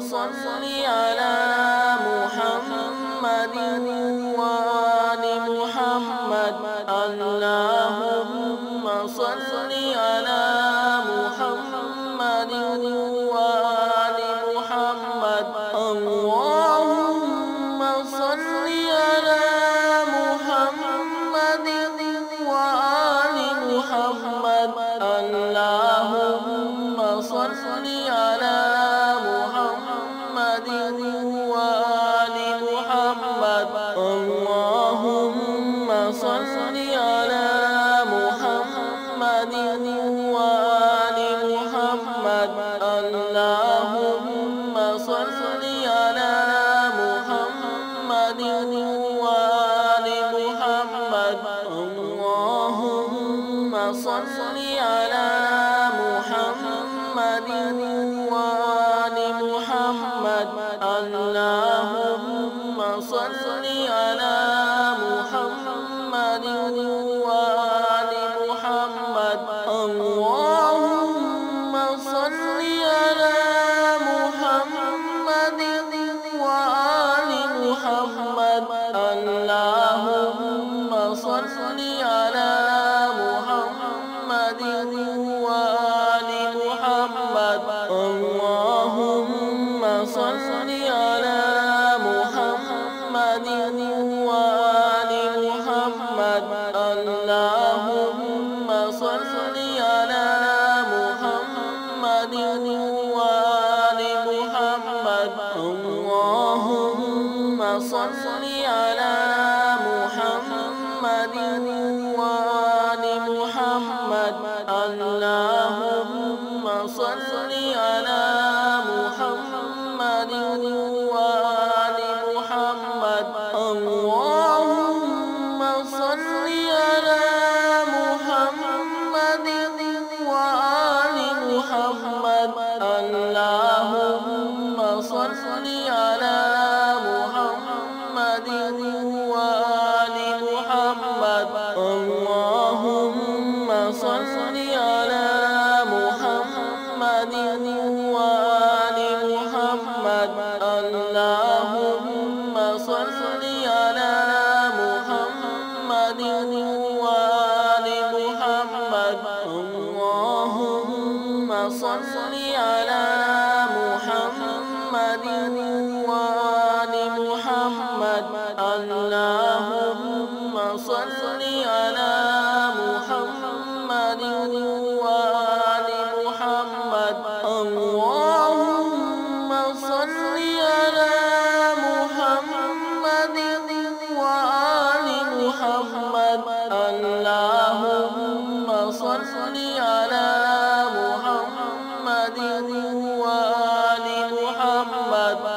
صل على محمد. محمد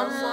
저는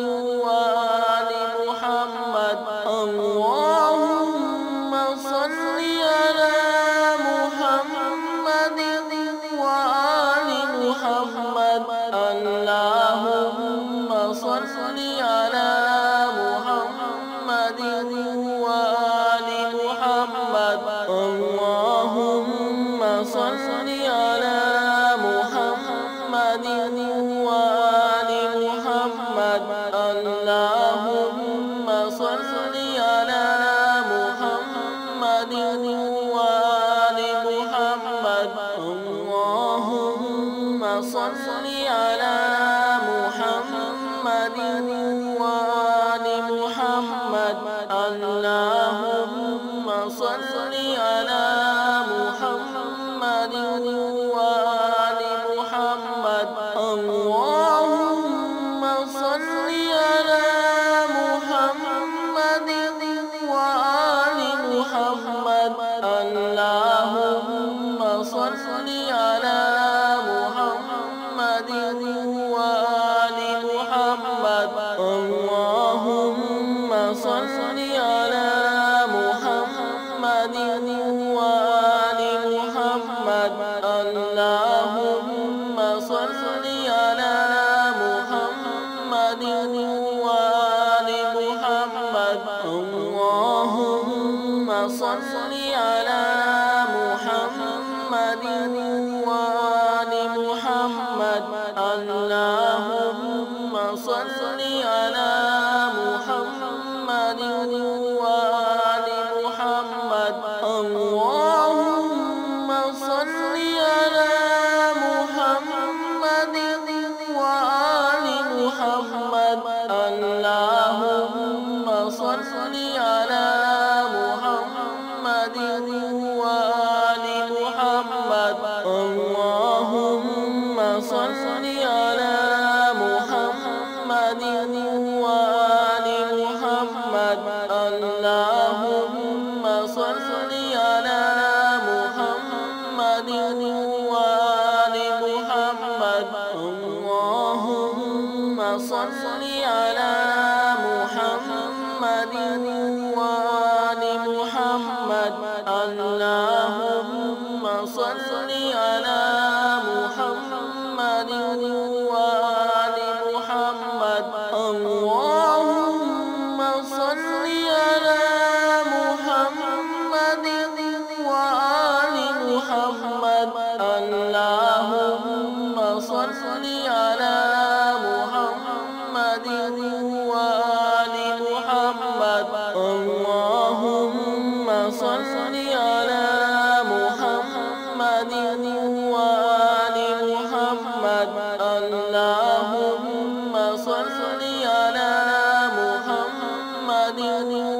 Oh. 你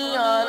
الْقِيَامَةِ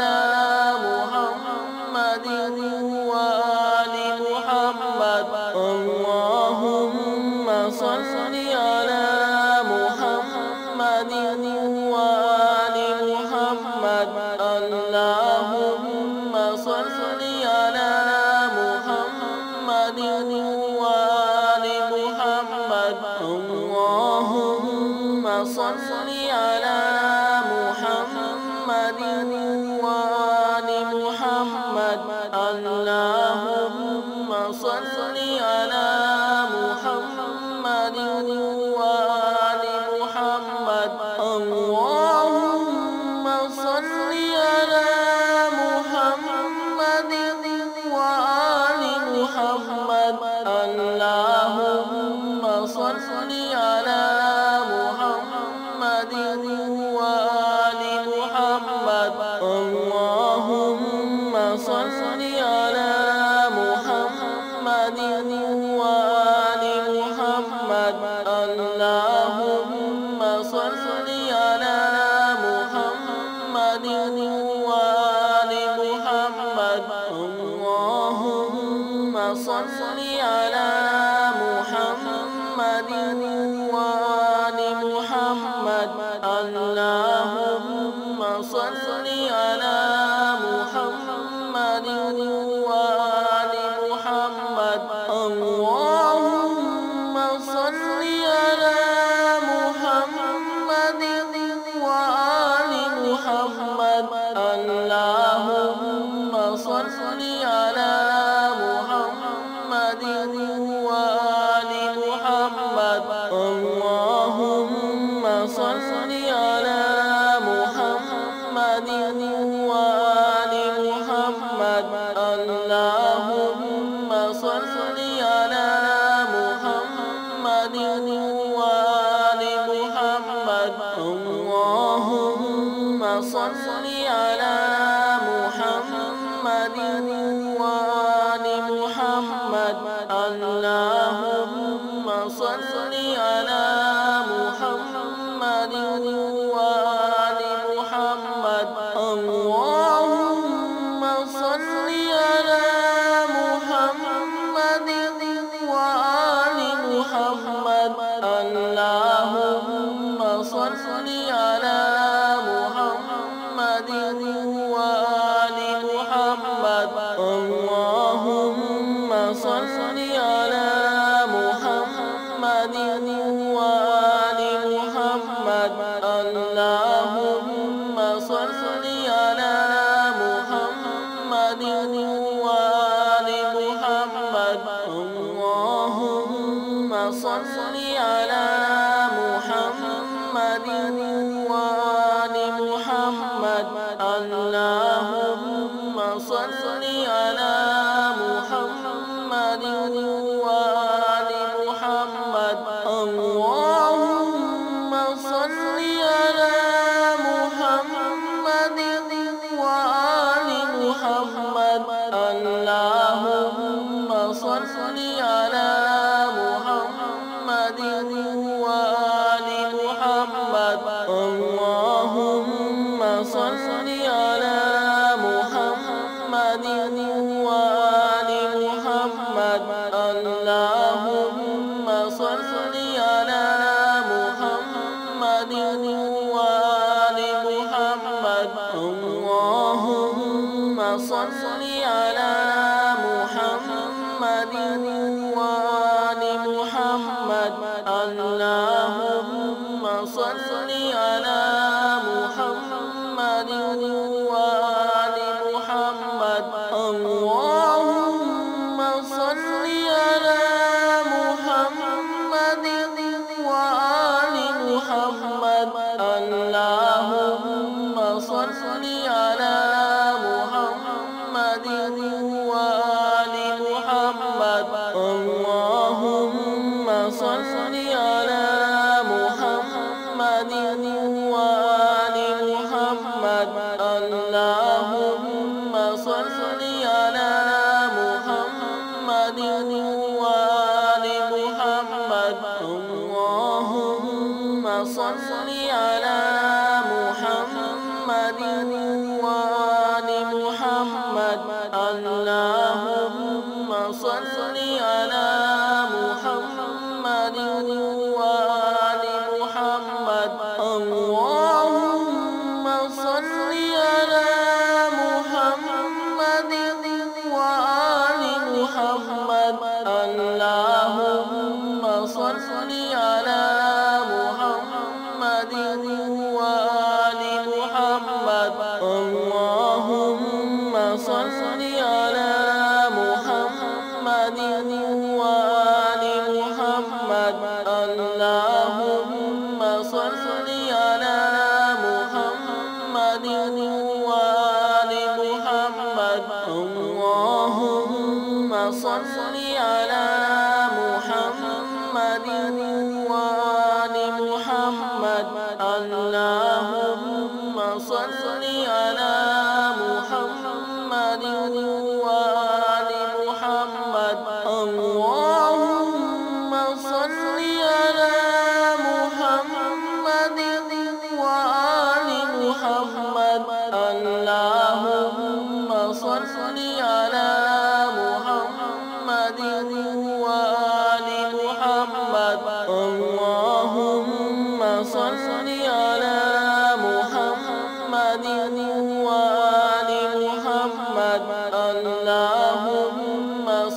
صلي على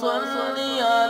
算了，你啊。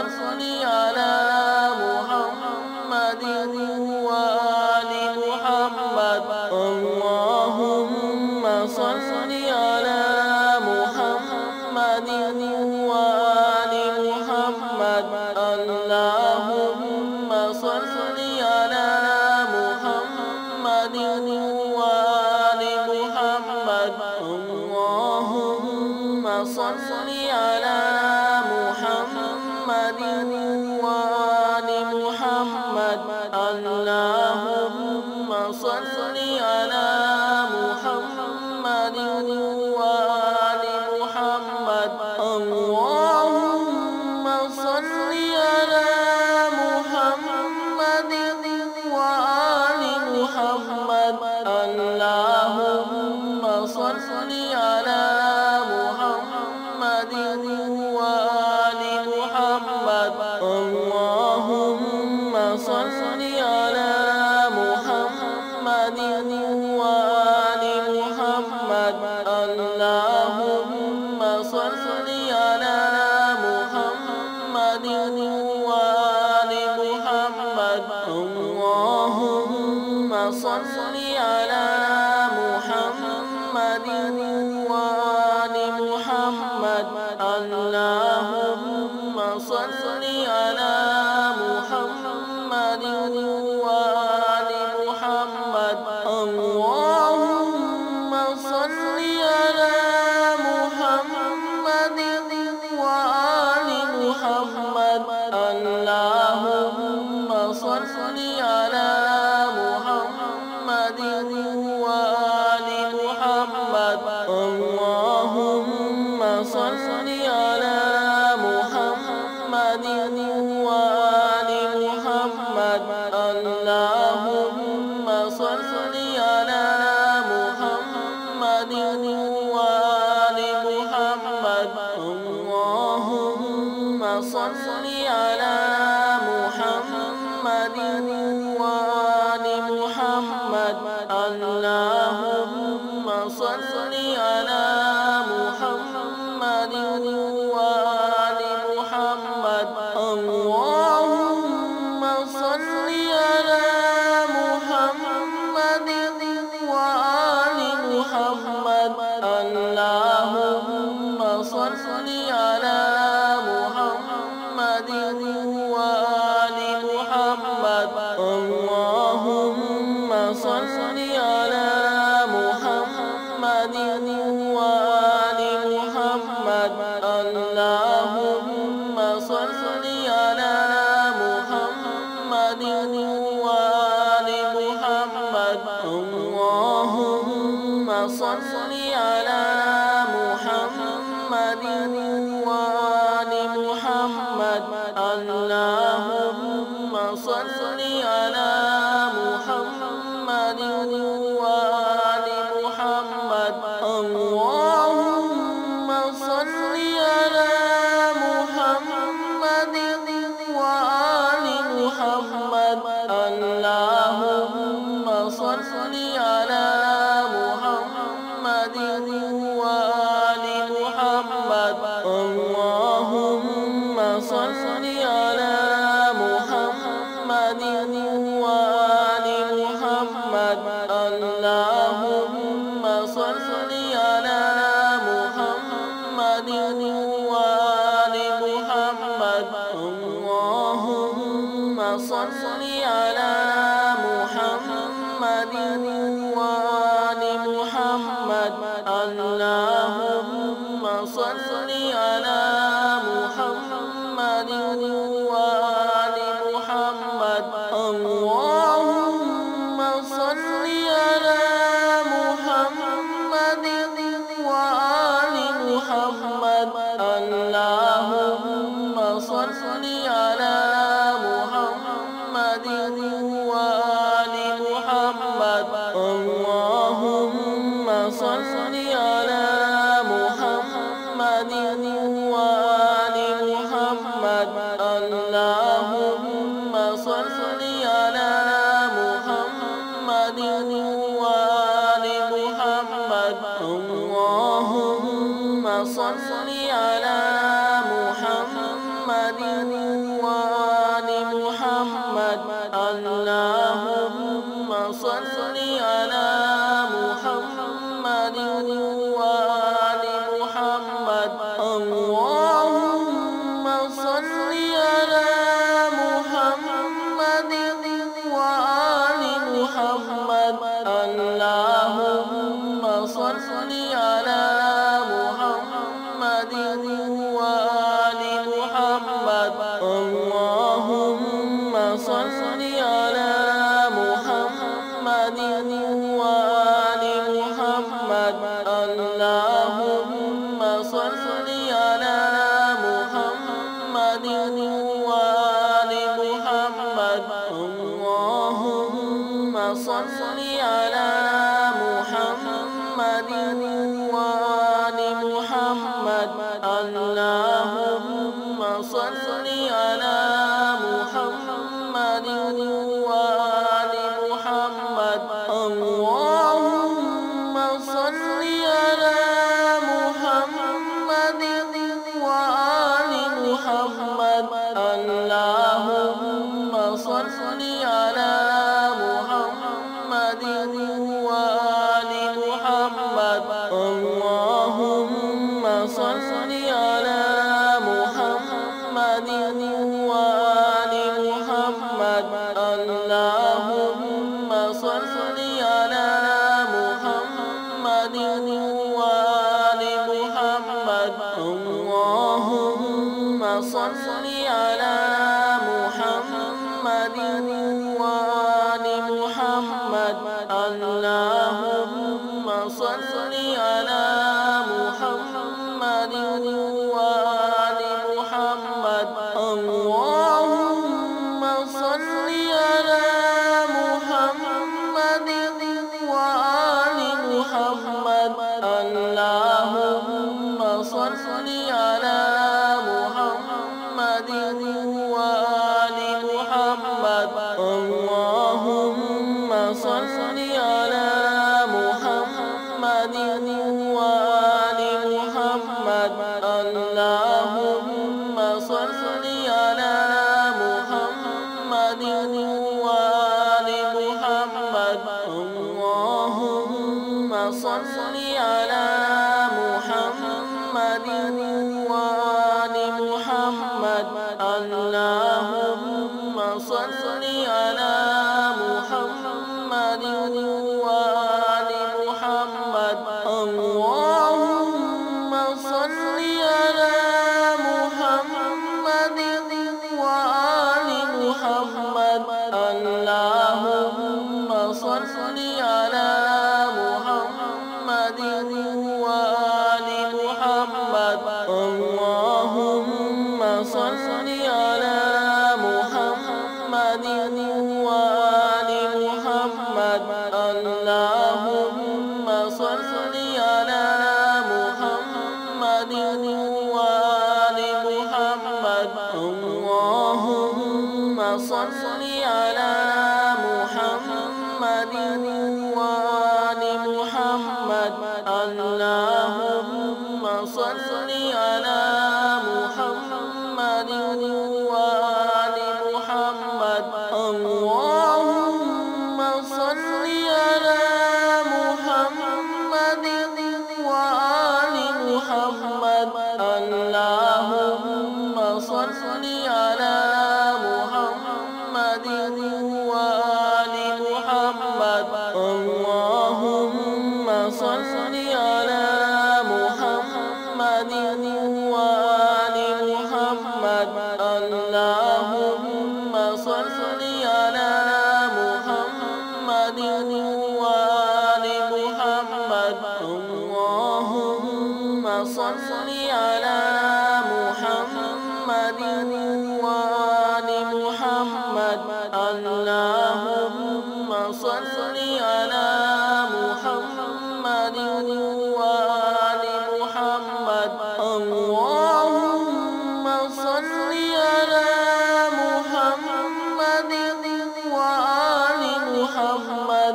صل على 酸酸的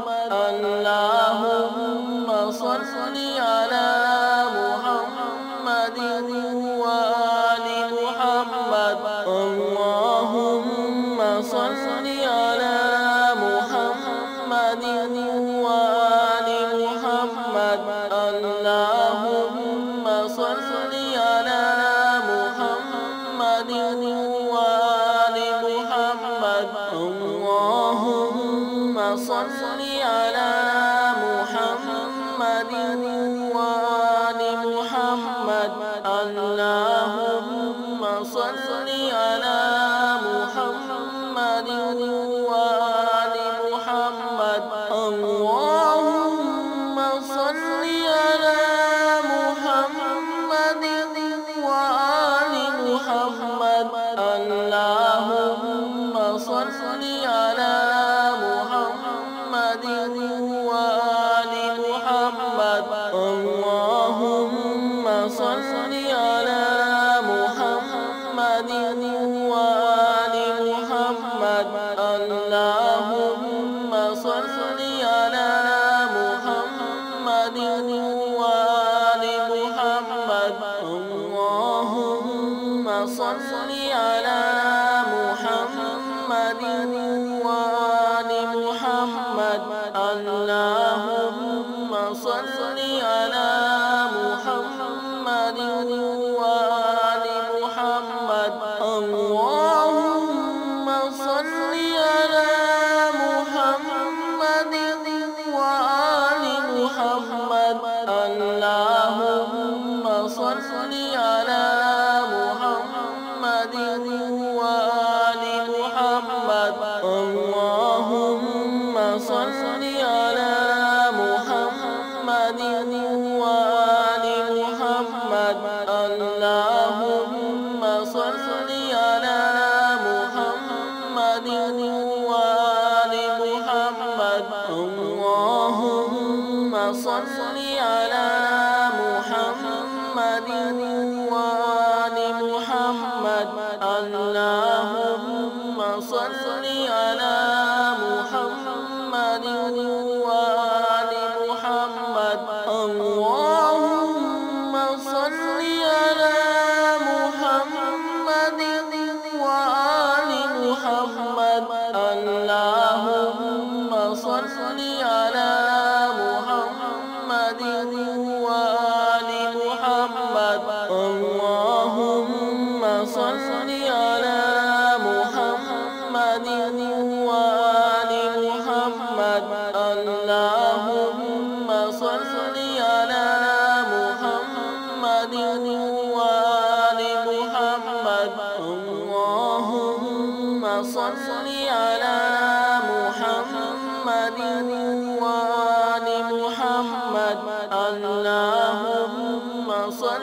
Allah.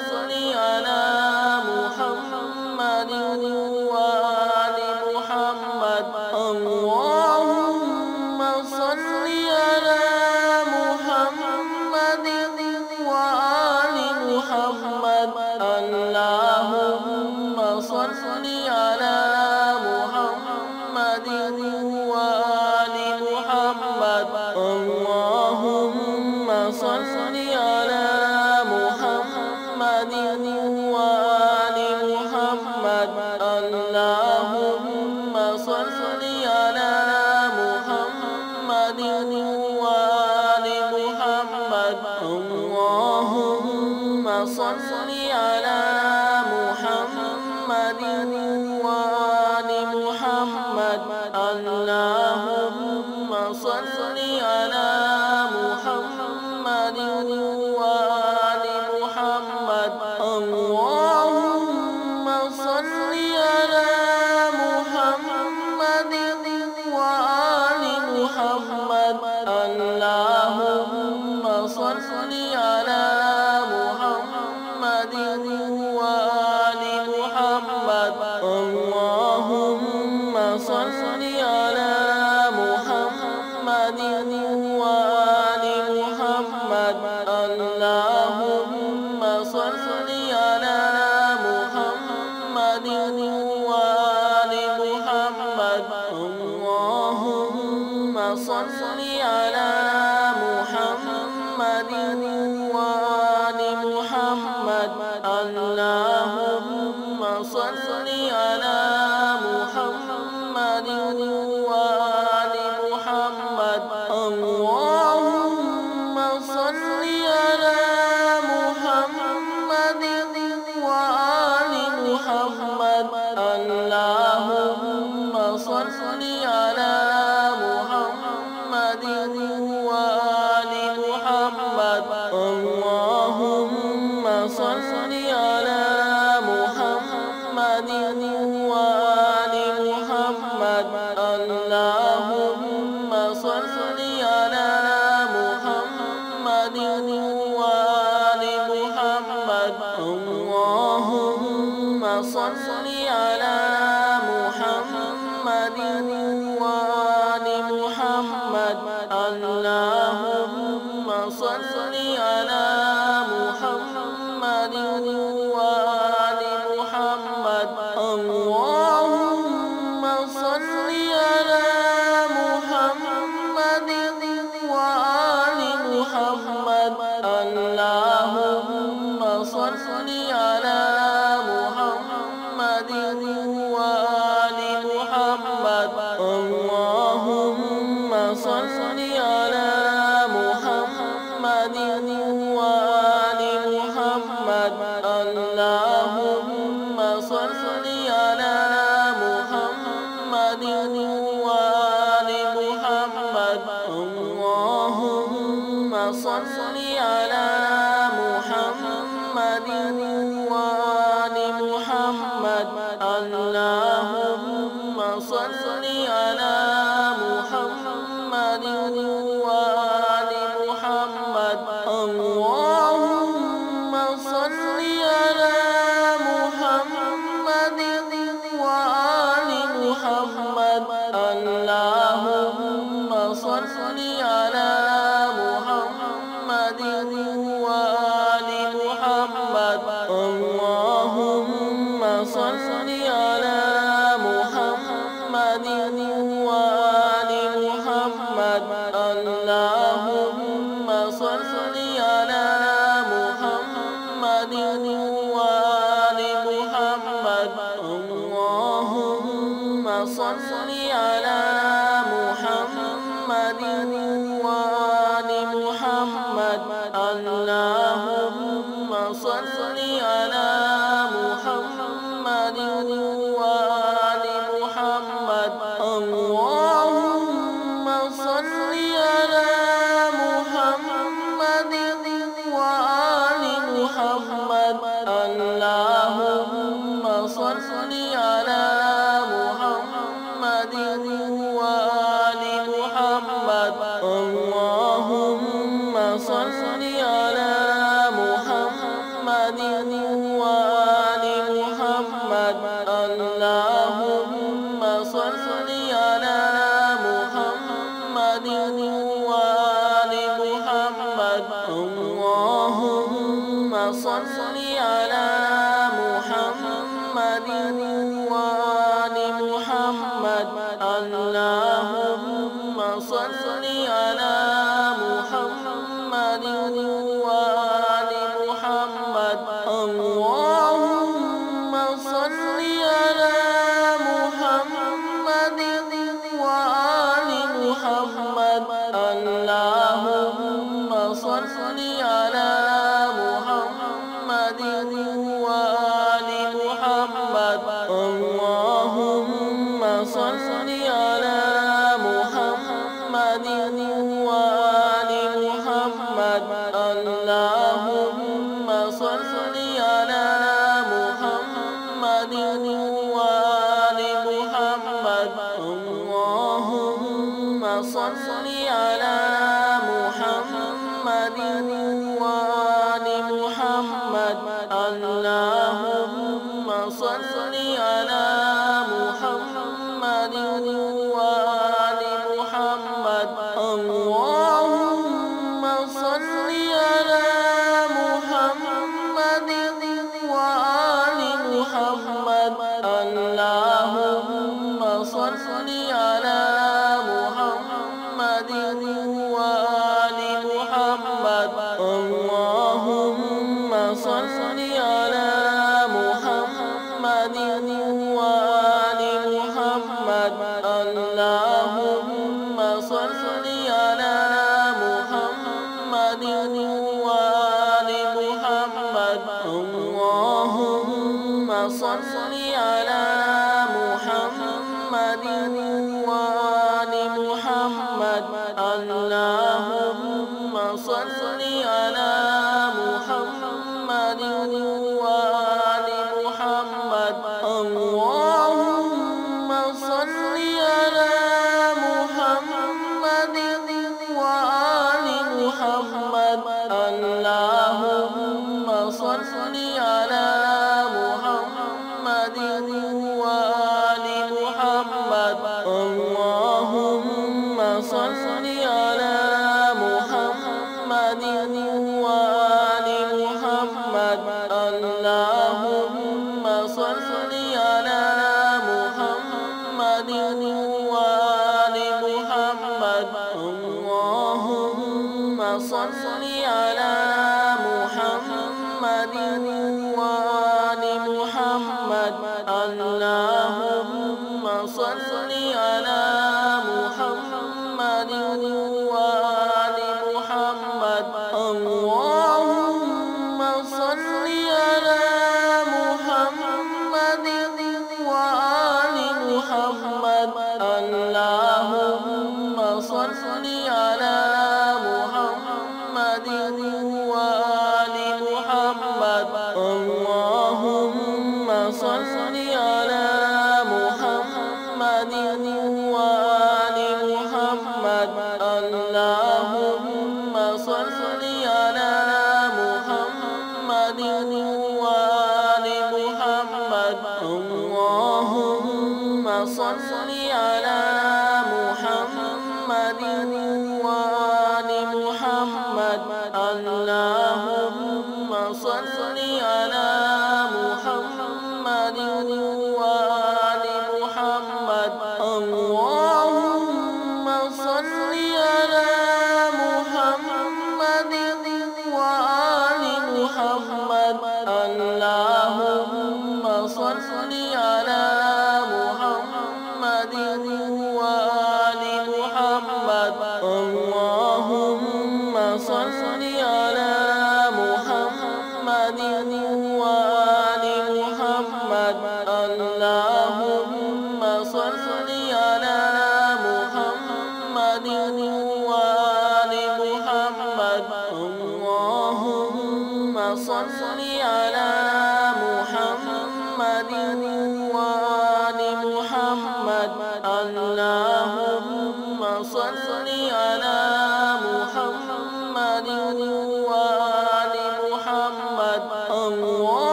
Son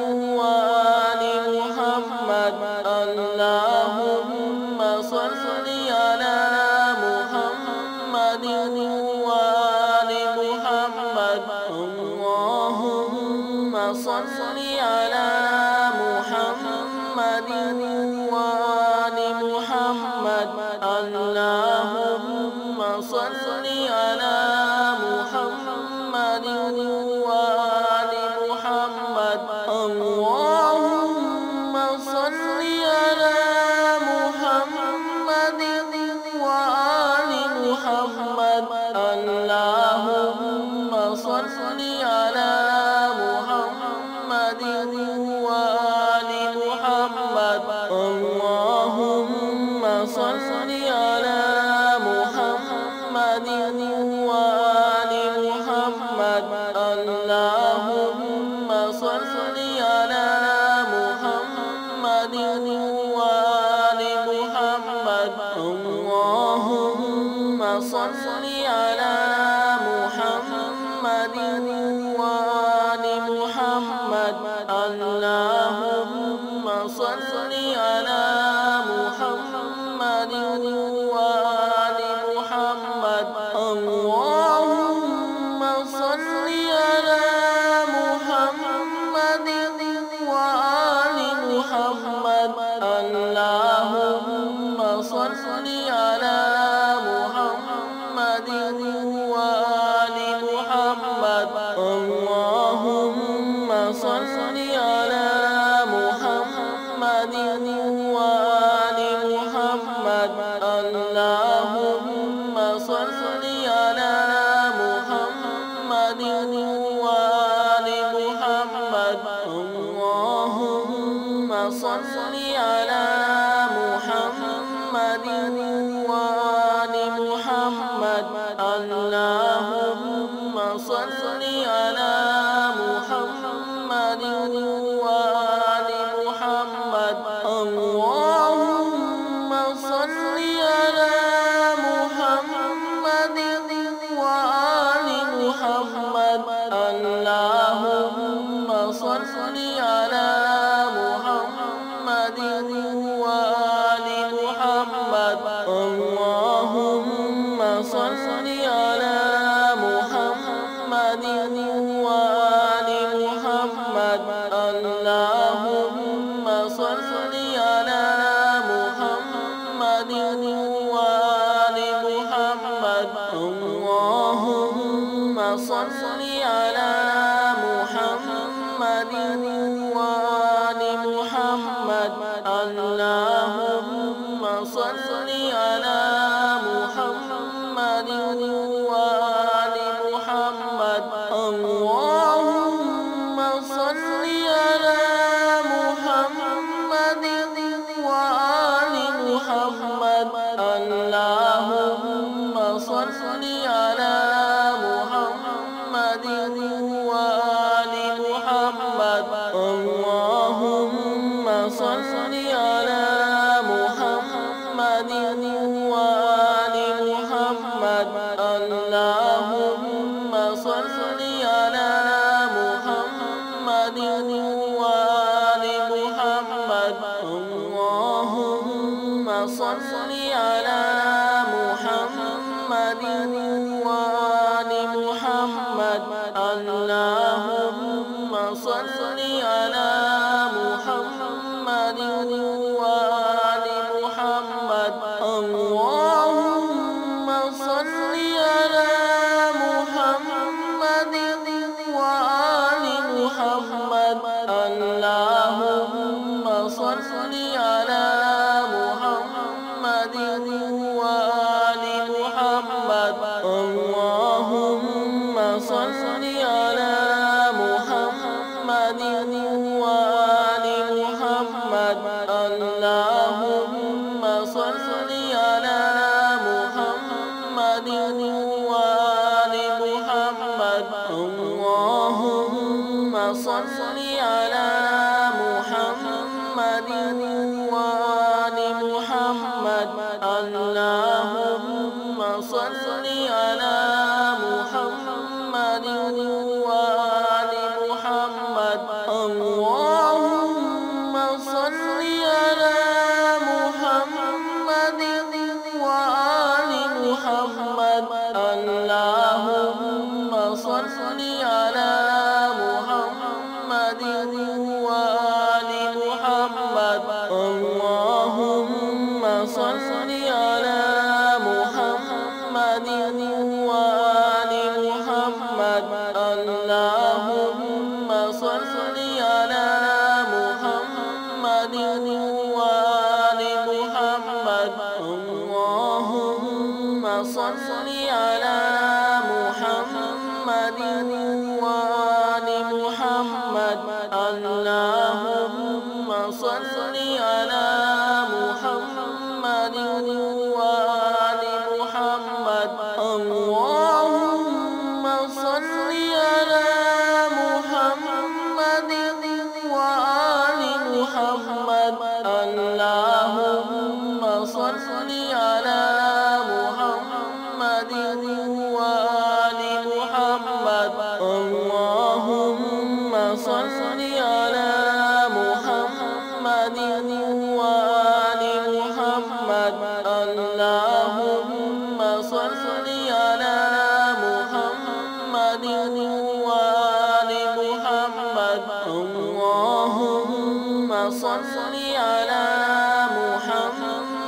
وآخر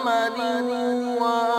محمد وآله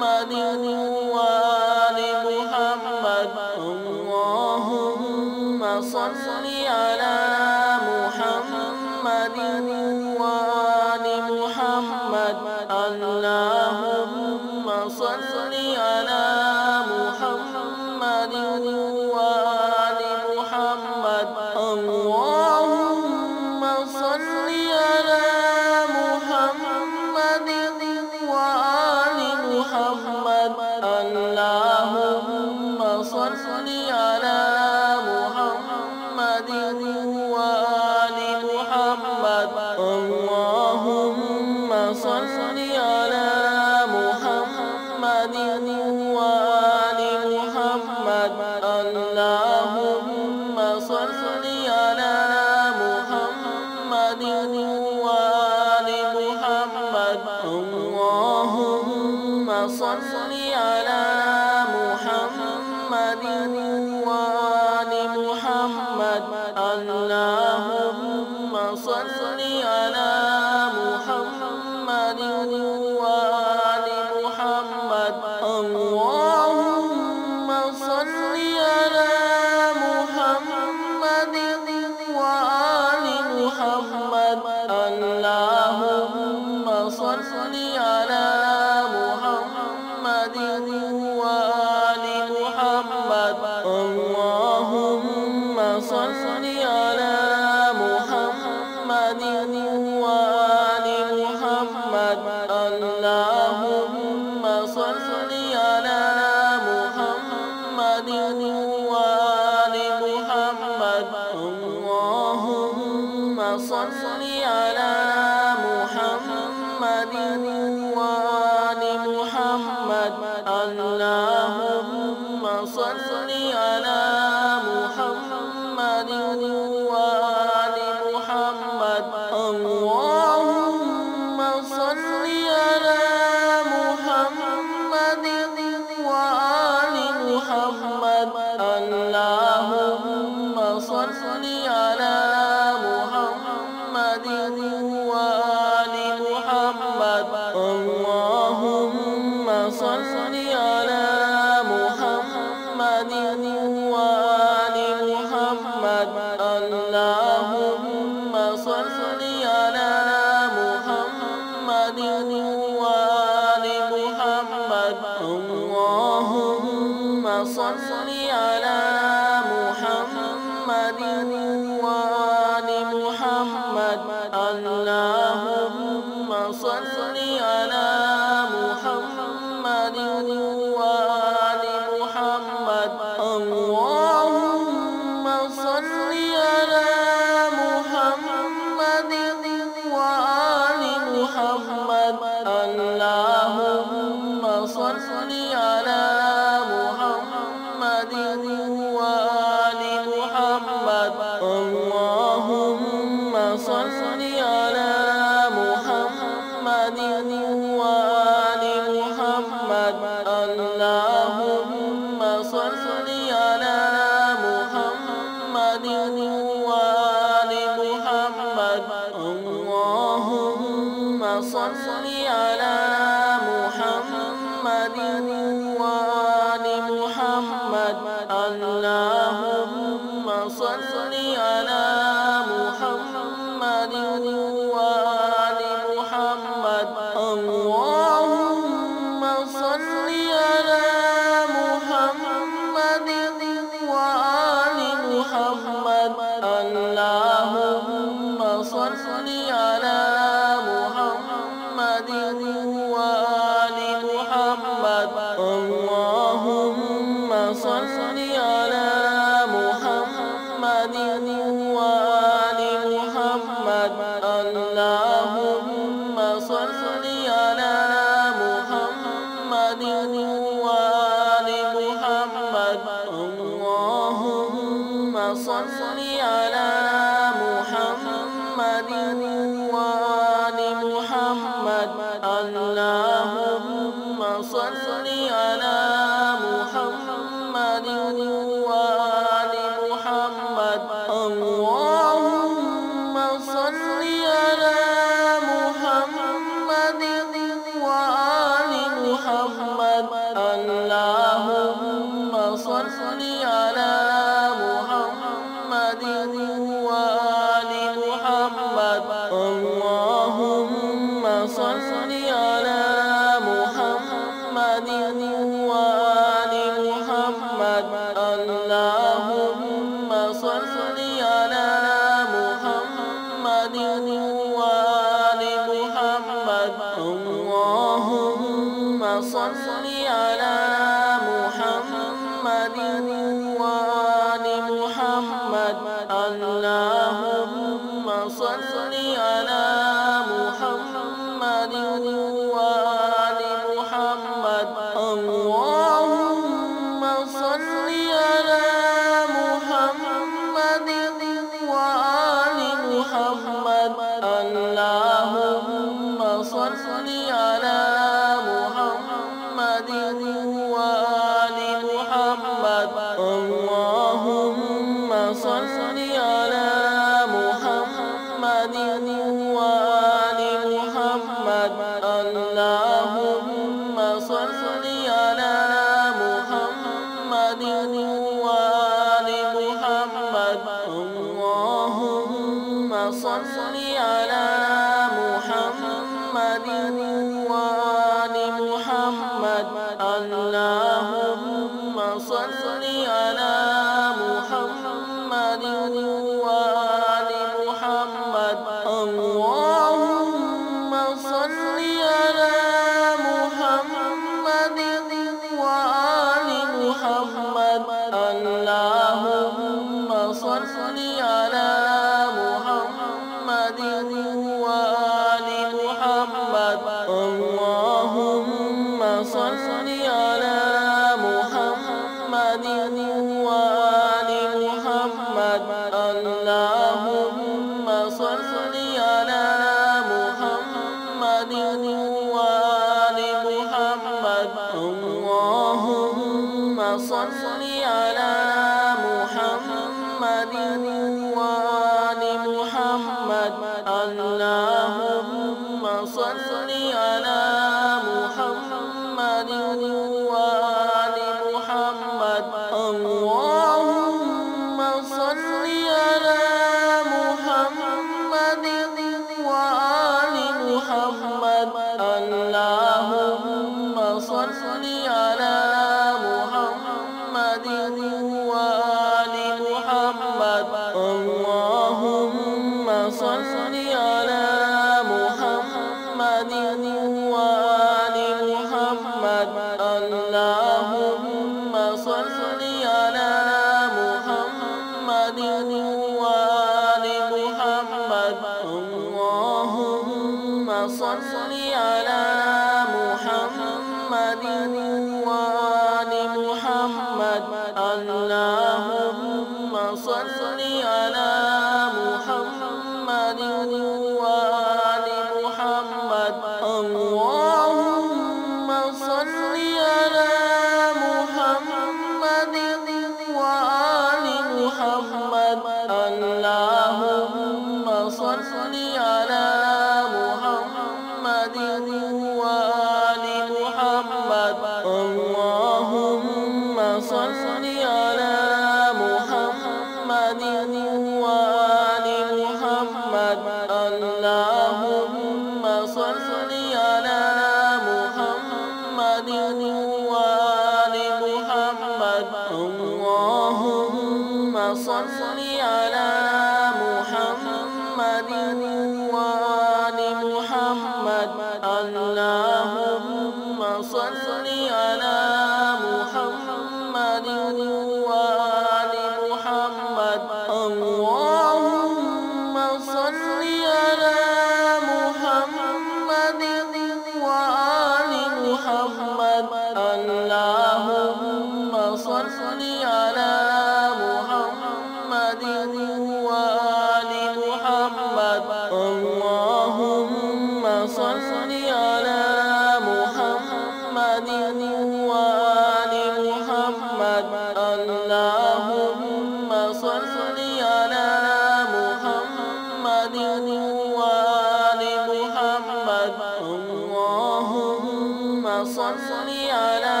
صل على